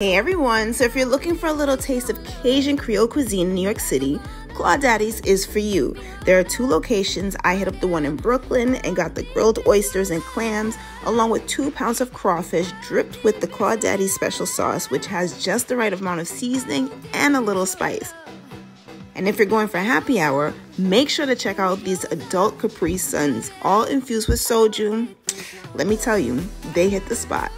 Hey everyone, so if you're looking for a little taste of Cajun Creole cuisine in New York City, Claw Daddy's is for you. There are two locations. I hit up the one in Brooklyn and got the grilled oysters and clams, along with two pounds of crawfish dripped with the Claw Daddy special sauce, which has just the right amount of seasoning and a little spice. And if you're going for happy hour, make sure to check out these adult Capri Suns, all infused with soju. Let me tell you, they hit the spot.